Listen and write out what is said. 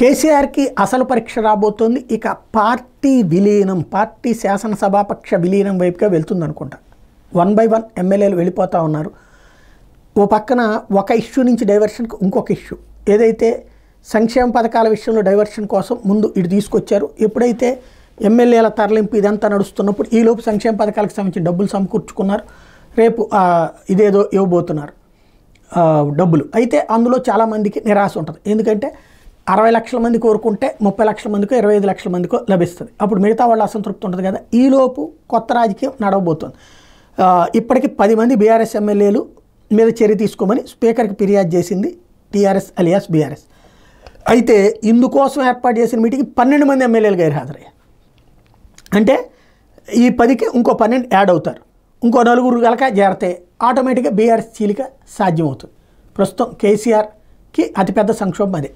కేసీఆర్కి అసలు పరీక్ష రాబోతోంది. ఇక పార్టీ విలీనం పార్టీ శాసనసభాపక్ష విలీనం వైపుగా వెళ్తుంది అనుకుంటా వన్ బై వన్ ఎమ్మెల్యేలు వెళ్ళిపోతూ ఉన్నారు. ఓ పక్కన ఒక ఇష్యూ నుంచి డైవర్షన్కి ఇంకొక ఇష్యూ. ఏదైతే సంక్షేమ పథకాల విషయంలో డైవర్షన్ కోసం ముందు ఇటు తీసుకొచ్చారు ఎప్పుడైతే ఎమ్మెల్యేల తరలింపు ఇదంతా నడుస్తున్నప్పుడు ఈలోపు సంక్షేమ పథకాలకు సంబంధించిన డబ్బులు సమకూర్చుకున్నారు. రేపు ఇదేదో ఇవ్వబోతున్నారు డబ్బులు. అయితే అందులో చాలామందికి నిరాశ ఉంటుంది. ఎందుకంటే అరవై లక్షల మంది కోరుకుంటే ముప్పై లక్షల మందికో ఇరవై ఐదు లక్షల మందికో లభిస్తుంది. అప్పుడు మిగతా వాళ్ళు అసంతృప్తి ఉంటుంది కదా. ఈలోపు కొత్త రాజకీయం నడవబోతుంది. ఇప్పటికి పది మంది బీఆర్ఎస్ ఎమ్మెల్యేలు మీద చర్య తీసుకోమని స్పీకర్కి ఫిర్యాదు చేసింది టీఆర్ఎస్ అలియాస్ బీఆర్ఎస్. అయితే ఇందుకోసం ఏర్పాటు చేసిన మీటింగ్ పన్నెండు మంది ఎమ్మెల్యేలు గైర్హాజరయ్యారు. అంటే ఈ పదికి ఇంకో పన్నెండు యాడ్ అవుతారు. ఇంకో నలుగురు కనుక చేరితే ఆటోమేటిక్గా బీఆర్ఎస్ చీలిక సాధ్యమవుతుంది. ప్రస్తుతం కేసీఆర్కి అతిపెద్ద సంక్షోభం అదే.